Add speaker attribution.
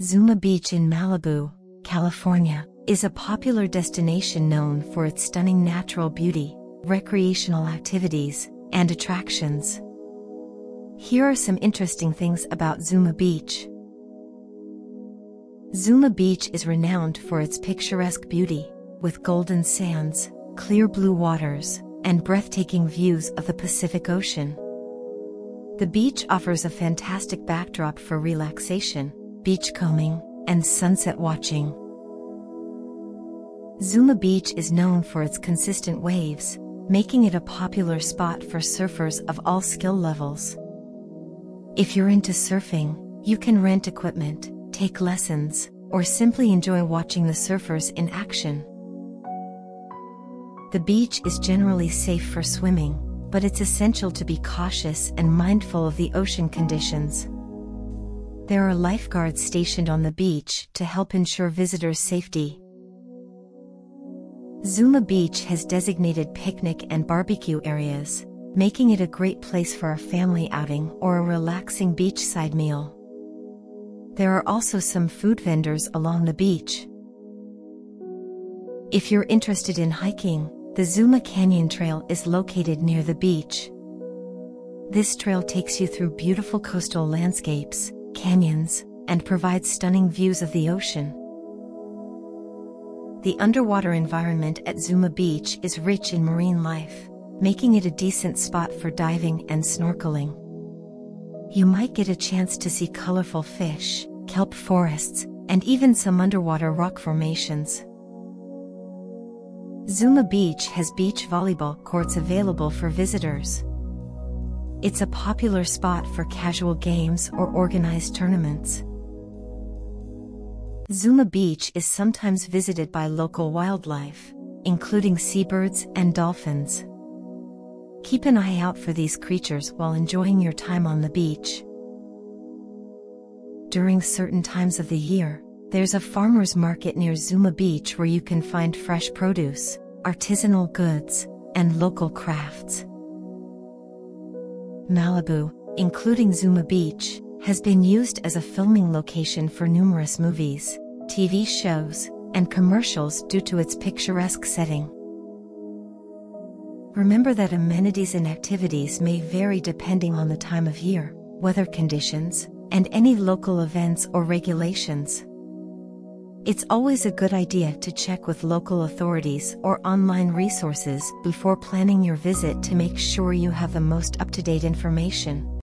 Speaker 1: Zuma Beach in Malibu, California, is a popular destination known for its stunning natural beauty, recreational activities, and attractions. Here are some interesting things about Zuma Beach. Zuma Beach is renowned for its picturesque beauty, with golden sands, clear blue waters, and breathtaking views of the Pacific Ocean. The beach offers a fantastic backdrop for relaxation, beachcombing, and sunset watching. Zuma Beach is known for its consistent waves, making it a popular spot for surfers of all skill levels. If you're into surfing, you can rent equipment, take lessons, or simply enjoy watching the surfers in action. The beach is generally safe for swimming, but it's essential to be cautious and mindful of the ocean conditions. There are lifeguards stationed on the beach to help ensure visitors' safety. Zuma Beach has designated picnic and barbecue areas, making it a great place for a family outing or a relaxing beachside meal. There are also some food vendors along the beach. If you're interested in hiking, the Zuma Canyon Trail is located near the beach. This trail takes you through beautiful coastal landscapes, canyons, and provides stunning views of the ocean. The underwater environment at Zuma Beach is rich in marine life, making it a decent spot for diving and snorkeling. You might get a chance to see colorful fish, kelp forests, and even some underwater rock formations. Zuma Beach has beach volleyball courts available for visitors. It's a popular spot for casual games or organized tournaments. Zuma Beach is sometimes visited by local wildlife, including seabirds and dolphins. Keep an eye out for these creatures while enjoying your time on the beach. During certain times of the year, there's a farmer's market near Zuma Beach where you can find fresh produce, artisanal goods, and local crafts. Malibu, including Zuma Beach, has been used as a filming location for numerous movies, TV shows, and commercials due to its picturesque setting. Remember that amenities and activities may vary depending on the time of year, weather conditions, and any local events or regulations. It's always a good idea to check with local authorities or online resources before planning your visit to make sure you have the most up-to-date information.